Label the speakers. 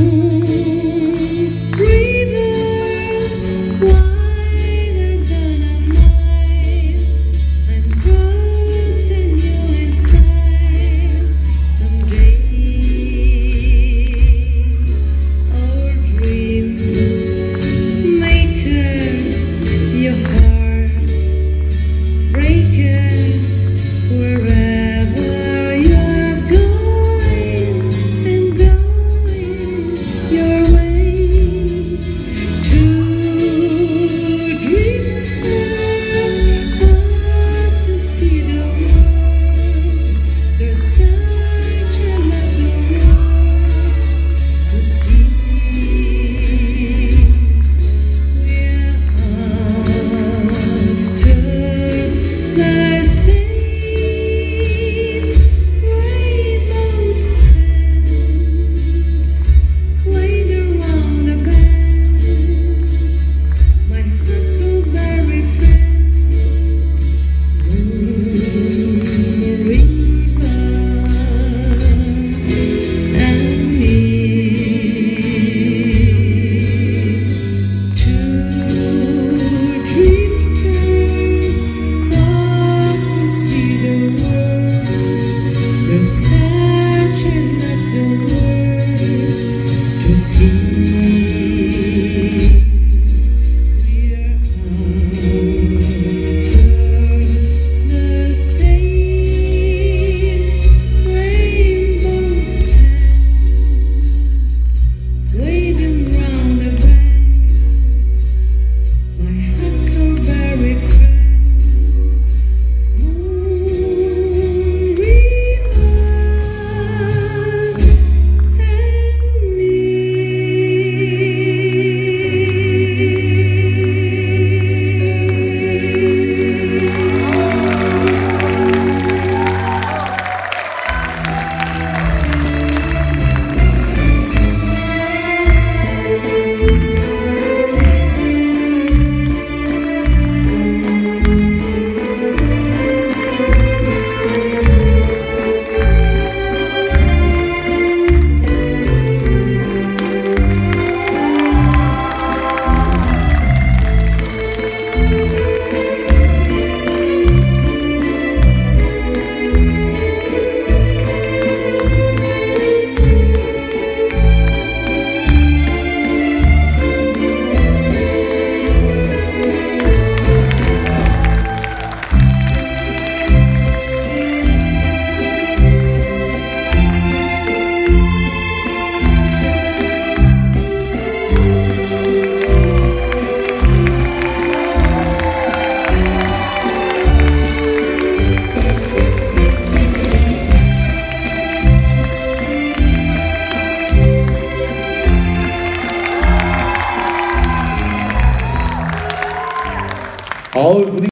Speaker 1: you. 心。
Speaker 2: Ağır